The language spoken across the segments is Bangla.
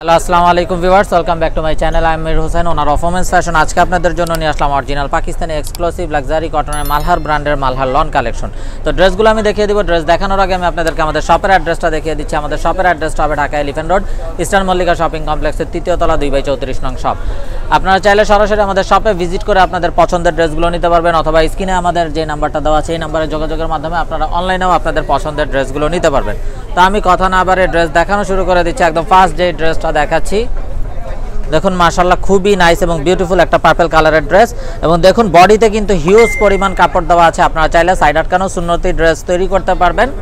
হ্যালো, আসসালামু আলাইকুম viewers, welcome back to my channel. I Mir Hossain, owner performance fashion. আজকে আপনাদের জন্য নিয়ে আসলাম অরিজিনাল পাকিস্তানি এক্সক্লুসিভ লাক্সারি কটনের মালহার ব্র্যান্ডের মালহার লন কালেকশন তো ড্রেসগুলো আমি দেখিয়ে দিব। ড্রেস দেখানোর আগে আমি আপনাদেরকে আমাদের শপের অ্যাড্রেসটা দেখিয়ে দিচ্ছি। আমাদের শপের অ্যাড্রেসটা হবে Dhaka elephant road eastern Mallika shopping কমপ্লেক্সের তৃতীয় তলা, দুই বাই চৌত্রিশ নং শপ আপনারা চাইলে সরাসরি আমাদের শপে ভিজিট করে আপনাদের পছন্দের ড্রেসগুলো নিতে পারবেন, অথবা স্ক্রিনে আমাদের যে নাম্বারটা দেওয়া আছে, এই নাম্বারে যোগাযোগের মাধ্যমে আপনারা অনলাইনেও আপনাদের পছন্দের ড্রেসগুলো নিতে পারবেন। তো আমি কথা না বারে ড্রেস দেখানো শুরু করে দিচ্ছি। একদম ফার্স্ট যে ড্রেসটা দেখাচ্ছি। দেখুন মার্শাল্লাহ খুবই নাইস এবং বিউটিফুল একটা পার্পেল কালারের ড্রেস এবং দেখুন বডিতে কিন্তু হিউজ পরিমাণ কাপড় দেওয়া আছে। আপনারা চাইলে সাইড আটকানো সুন্নতি ড্রেস তৈরি করতে পারবেন।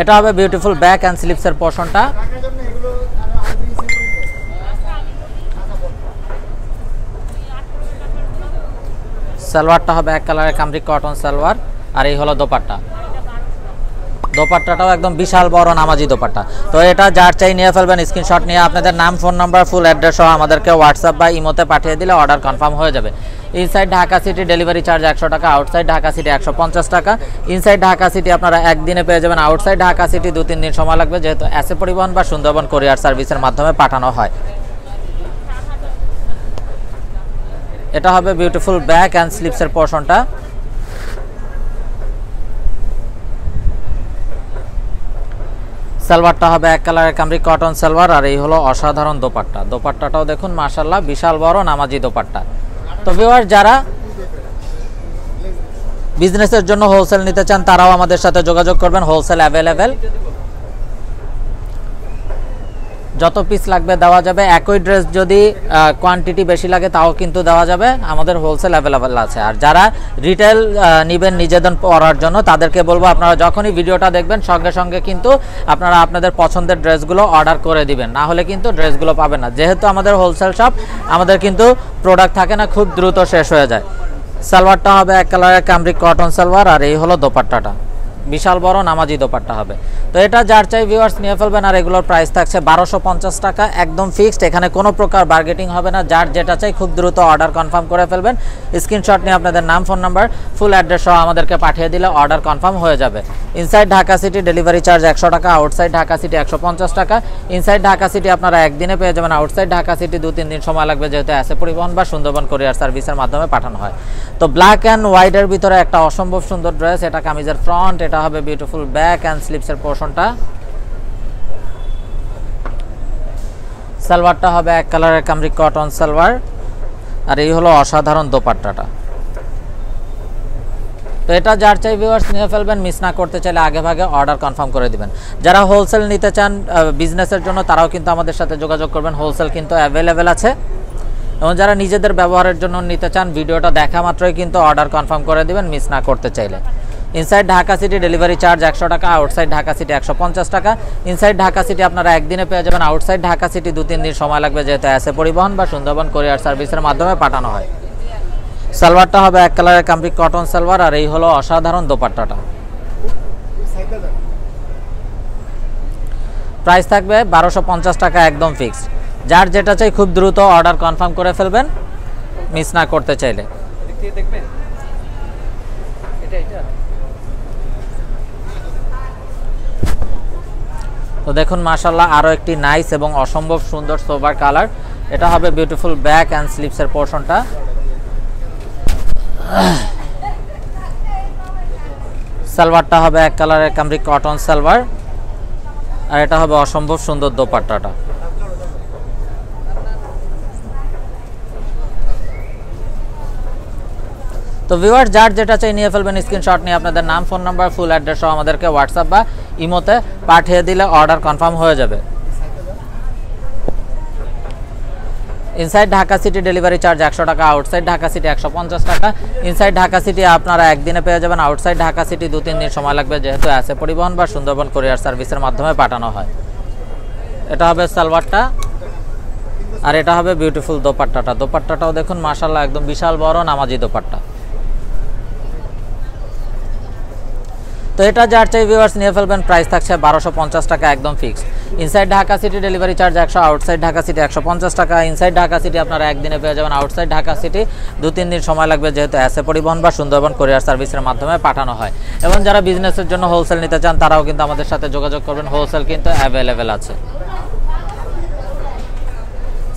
এটা হবে বিউটিফুল ব্যাক অ্যান্ড স্লিপসের পোর্শনটা সালোয়ারটা হবে এক কালারের কামরিক কটন সালোয়ার। আর এই হলো দোপাট্টা। দোপাট্টাটাও একদম বিশাল বড় নামাজি দোপাট্টা। তো এটা যার চাই নিয়ে ফেলবেন স্ক্রিনশট নিয়ে আপনাদের নাম ফোন নাম্বার ফুল অ্যাড্রেস সহ আমাদেরকে হোয়াটসঅ্যাপ বা ইমোতে পাঠিয়ে দিলে অর্ডার কনফার্ম হয়ে যাবে। Inside Dhaka city delivery charge একশো টাকা আউটসাইড ঢাকা সিটি একশো পঞ্চাশ টাকা। ইনসাইড ঢাকা সিটি আপনারা একদিনে পেয়ে যাবেন আউটসাইড ঢাকা সিটি দু, তিন দিন সময় লাগবে, যেহেতু অ্যাসে পরিবহন বা সুন্দরবন কোরিয়ার সার্ভিসের মাধ্যমে পাঠানো হয়। এটা হবে বিউটিফুল ব্যাক অ্যান্ড স্লিপসের পোর্শনটা সালোয়ারটা হবে এক কালারের কামরি কটন সালোয়ার, আর এই হলো অসাধারণ দোপাট্টা। দোপাট্টাটাও দেখুন মার্শাল্লাহ বিশাল বড় নামাজি দোপাট্টা। তো ভিওয়ার যারা বিজনেসের জন্য হোলসেল নিতে চান, তারাও আমাদের সাথে যোগাযোগ করবেন হোলসেল অ্যাভেলেবেল যত পিস লাগবে দেওয়া যাবে। একই ড্রেস যদি কোয়ান্টিটি বেশি লাগে, তাও কিন্তু দেওয়া যাবে। আমাদের হোলসেল অ্যাভেলেবেল আছে। আর যারা রিটেল নেবেন নিজেদের পরার জন্য, তাদেরকে বলব, আপনারা যখনই ভিডিওটা দেখবেন, সঙ্গে সঙ্গে কিন্তু আপনারা আপনাদের পছন্দের ড্রেসগুলো অর্ডার করে দিবেন। না হলে কিন্তু ড্রেসগুলো পাবেন না। যেহেতু আমাদের হোলসেল শপ আমাদের কিন্তু প্রোডাক্ট থাকে না, খুব দ্রুত শেষ হয়ে যায়। সালোয়ারটা হবে এক কালারের কামরিক কটন সালোয়ার, আর এই হলো দোপাট্টাটা। বিশাল বড় নামাজি দোপাট্টা হবে। তো এটা যার চাই ভিউয়ার্স নিয়ে ফেলবেন আর এগুলোর প্রাইস থাকছে বারোশো পঞ্চাশ টাকা, একদম ফিক্সড এখানে কোনো প্রকার বার্গেটিং হবে না, যার যেটা চাই খুব দ্রুত অর্ডার কনফার্ম করে ফেলবেন। স্ক্রিনশট নিয়ে আপনাদের নাম ফোন নাম্বার ফুল অ্যাড্রেস সহ আমাদেরকে পাঠিয়ে দিলে অর্ডার কনফার্ম হয়ে যাবে। Inside Dhaka city delivery charge একশো টাকা আউটসাইড ঢাকা সিটি একশো পঞ্চাশ টাকা। ইনসাইড ঢাকা সিটি আপনারা একদিনে পেয়ে যাবেন আউটসাইড ঢাকা সিটি দু তিন দিন সময় লাগবে যেহেতু অ্যাসে পরিবহন বা সুন্দরবন কোরিয়ার সার্ভিসের মাধ্যমে পাঠানো হয়। তো ব্ল্যাক অ্যান্ড হোয়াইটের ভিতরে একটা অসম্ভব সুন্দর ড্রেস এটা কামিজের ফ্রন্ট এটা হবে বিউটিফুল ব্যাক অ্যান্ড স্লিপসের পোর্শনটা সালোয়ারটা হবে এক কালারের কামরিক কটন সালোয়ার। আর এই হলো অসাধারণ দোপাট্টাটা। তো এটা যার চাই ভিউয়ার্স নিয়ে ফেলবেন মিস না করতে চাইলে আগে ভাগে অর্ডার কনফার্ম করে দিবেন। যারা হোলসেল নিতে চান বিজনেসের জন্য, তারাও কিন্তু আমাদের সাথে যোগাযোগ করবেন। হোলসেল কিন্তু অ্যাভেলেবেল আছে। এবং যারা নিজেদের ব্যবহারের জন্য নিতে চান, ভিডিওটা দেখা মাত্রই কিন্তু অর্ডার কনফার্ম করে দিবেন মিস না করতে চাইলে। Inside Dhaka city delivery charge একশো টাকা আউটসাইড ঢাকা সিটি একশো পঞ্চাশ টাকা। ইনসাইড ঢাকা সিটি আপনারা একদিনে পেয়ে যাবেন আউটসাইড ঢাকা সিটি দু তিন দিন সময় লাগবে যেহেতু অ্যাসে পরিবহন বা সুন্দরবন কোরিয়ার সার্ভিসের মাধ্যমে পাঠানো হয়। সালোয়ারটা হবে এক কালারের কামরিক কটন সালোয়ার, আর এই হলো অসাধারণ দোপাট্টাটা। প্রাইস থাকবে বারোশো পঞ্চাশ টাকা একদম ফিক্সড যার যেটা চাই খুব দ্রুত অর্ডার কনফার্ম করে ফেলবেন মিস না করতে চাইলে। দেখবেন এটা এটা তো দেখুন মাশাল্লাহ আরও একটি নাইস এবং অসম্ভব সুন্দর সোবার কালার এটা হবে বিউটিফুল ব্যাক অ্যান্ড স্লিপসের পোর্শনটা সালোয়ারটা হবে এক কালারের কামরিক কটন সালোয়ার। আর এটা হবে অসম্ভব সুন্দর দোপাট্টাটা। তো ভিউয়ার যার যেটা চাই নিয়ে ফেলবেন স্ক্রিনশট নিয়ে আপনাদের নাম ফোন নাম্বার ফুল অ্যাড্রেস সহ আমাদেরকে হোয়াটসঅ্যাপ বা ইমোতে পাঠিয়ে দিলে অর্ডার কনফার্ম হয়ে যাবে। Inside Dhaka city delivery charge একশো টাকা আউটসাইড ঢাকা সিটি একশো পঞ্চাশ টাকা। ইনসাইড ঢাকা সিটি আপনারা একদিনে পেয়ে যাবেন আউটসাইড ঢাকা সিটি দু তিন দিন সময় লাগবে, যেহেতু অ্যাসে পরিবহন বা সুন্দরবন কোরিয়ার সার্ভিসের মাধ্যমে পাঠানো হয়। এটা হবে সালোয়ারটা আর এটা হবে বিউটিফুল দোপাট্টাটা। দোপাট্টাটাও দেখুন মাশাল্লাহ একদম বিশাল বড়, নামাজি দোপাট্টা। তো এটা যার চাই ভিউয়ার্স নিয়ে ফেলবেন প্রাইস থাকছে বারোশো পঞ্চাশ টাকা একদম fixed inside Dhaka city delivery charge একশো আউটসাইড ঢাকা সিটি একশো পঞ্চাশ টাকা। ইনসাইড ঢাকা সিটি আপনারা একদিনে পেয়ে যাবেন আউটসাইড ঢাকা সিটি দু তিন দিন সময় লাগবে যেহেতু অ্যাসে পরিবহন বা সুন্দরবন কোরিয়ার সার্ভিসের মাধ্যমে পাঠানো হয়। এবং যারা বিজনেসের জন্য হোলসেল নিতে চান, তারাও কিন্তু আমাদের সাথে যোগাযোগ করবেন। হোলসেল কিন্তু অ্যাভেলেবেল আছে।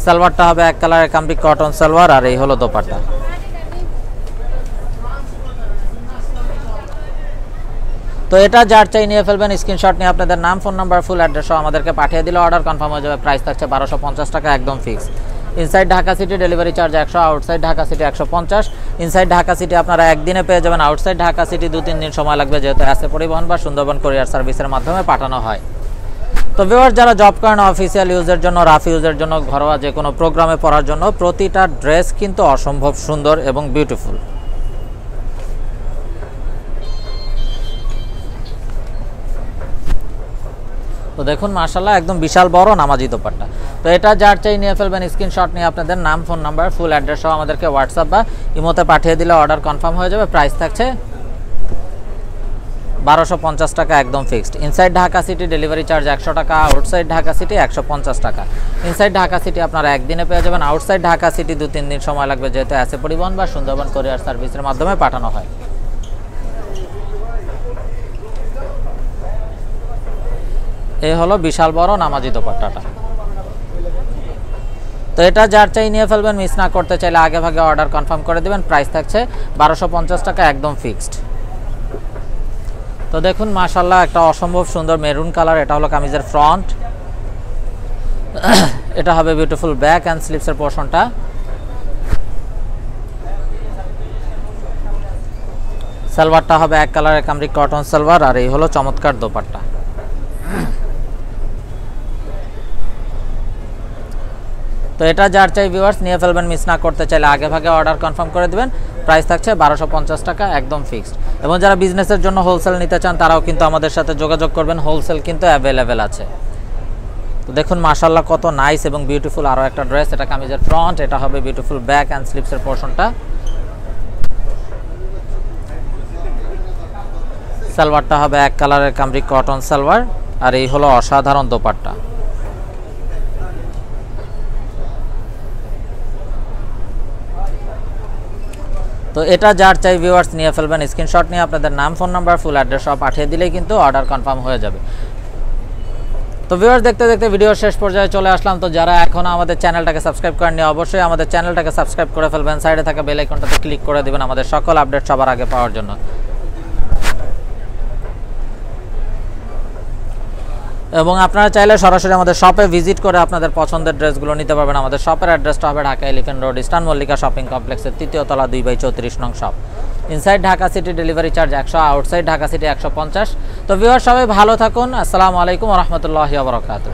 সালোয়ারটা হবে এক কালারের কাম্পিক কটন সালোয়ার, আর এই হলো দোপাট্টা। তো এটা যার চাই নিয়ে ফেলবেন স্ক্রিনশট নিয়ে আপনাদের নাম ফোন নাম্বার ফুল অ্যাড্রেস সহ আমাদেরকে পাঠিয়ে দিলে অর্ডার কনফার্ম হয়ে যাবে। প্রাইস থাকছে বারোশো টাকা, একদম fix inside Dhaka city delivery charge একশো আউটসাইড ঢাকা সিটি একশো পঞ্চাশ। ইনসাইড ঢাকা সিটি আপনারা একদিনে পেয়ে যাবেন আউটসাইড ঢাকা সিটি দু তিন দিন সময় লাগবে, যেহেতু অ্যাসে পরিবহন বা সুন্দরবন কোরিয়ার সার্ভিসের মাধ্যমে পাঠানো হয়। তো ভিউয়ার যারা জব করেন অফিসিয়াল ইউজের জন্য রাফ ইউজের জন্য, ঘরোয়া যে কোনো প্রোগ্রামে পড়ার জন্য, প্রতিটা ড্রেস কিন্তু অসম্ভব সুন্দর এবং বিউটিফুল তো দেখুন মার্শাল্লাহ একদম বিশাল বড় নামাজি দোপাট্টা। তো এটা যার চাই নিয়ে ফেলবেন স্ক্রিনশট নিয়ে আপনাদের নাম ফোন নাম্বার ফুল অ্যাড্রেস সহ আমাদেরকে হোয়াটসঅ্যাপ বা ইমোতে পাঠিয়ে দিলে অর্ডার কনফার্ম হয়ে যাবে। প্রাইস থাকছে বারোশো পঞ্চাশ টাকা একদম fixed inside Dhaka city delivery charge একশো টাকা আউটসাইড ঢাকা সিটি একশো পঞ্চাশ টাকা। ইনসাইড ঢাকা সিটি আপনারা একদিনে পেয়ে যাবেন আউটসাইড ঢাকা সিটি দু তিন দিন সময় লাগবে, যেহেতু অ্যাসে পরিবহন বা সুন্দরবন কোরিয়ার সার্ভিসের মাধ্যমে পাঠানো হয়। এই হলো বিশাল বড় নামাজি দোপাট্টাটা। তো এটা যার চাই নিয়ে ফেলবেন, মিস না করতে চাইলে আগে ভাগে অর্ডার কনফার্ম করে দেবেন, প্রাইস থাকছে বারোশো পঞ্চাশ টাকা, একদম ফিক্সড। তো দেখুন মাশাল্লাহ একটা অসম্ভব সুন্দর মেরুন কালার, এটা হলো কামিজের ফ্রন্ট। এটা হবে বিউটিফুল ব্যাক অ্যান্ড স্লিপসের পোর্শনটা। সালোয়ারটা হবে এক কালারের কামরিক কটন সালোয়ার, আর এই হলো চমৎকার দোপাট্টা। তো এটা যার চাই ভিউয়ার্স নিয়ে ফেলবেন মিস না করতে চাইলে আগে ভাগে অর্ডার কনফার্ম করে দেবেন। প্রাইস থাকছে বারোশো টাকা, একদম ফিক্সড এবং যারা বিজনেসের জন্য হোলসেল নিতে চান, তারাও কিন্তু আমাদের সাথে যোগাযোগ করবেন। হোলসেল কিন্তু অ্যাভেলেবেল আছে। তো দেখুন মাশাল্লাহ কত নাইস এবং বিউটিফুল আরও একটা ড্রেস এটা কামিজের ফ্রন্ট এটা হবে বিউটিফুল ব্যাক অ্যান্ড স্লিপসের পোর্শনটা সালোয়ারটা হবে এক কালারের কামরিক কটন সালোয়ার। আর এই হলো অসাধারণ দোপাট্টা। তো এটা যার চাই ভিউয়ার্স নিয়ে ফেলবেন স্ক্রিনশট নিয়ে আপনাদের নাম ফোন নাম্বার ফুল অ্যাড্রেস সব পাঠিয়ে দিলেই কিন্তু অর্ডার কনফার্ম হয়ে যাবে। তো ভিউয়ার্স দেখতে দেখতে ভিডিও শেষ পর্যায়ে চলে আসলাম। তো যারা এখনও আমাদের চ্যানেলটাকে সাবস্ক্রাইব করেননি, অবশ্যই আমাদের চ্যানেলটাকে সাবস্ক্রাইব করে ফেলবেন। সাইডে থাকা বেল আইকনটাতে ক্লিক করে দিবেন আমাদের সকল আপডেট সবার আগে পাওয়ার জন্য। এবং আপনারা চাইলে সরাসরি আমাদের শপে ভিজিট করে আপনাদের পছন্দের ড্রেসগুলো নিতে পারবেন। আমাদের শপের অ্যাড্রেসটা হবে Dhaka elephant road eastern Mallika shopping কমপ্লেক্সের তৃতীয় তলা দুই বাই চৌত্রিশ নং shop inside Dhaka city delivery charge একশো আউটসাইড ঢাকা সিটি একশো পঞ্চাশ। তো বিভার সবাই ভালো থাকুন। আসসালামু আলাইকুম রহমতুল্লাহ আবরকাত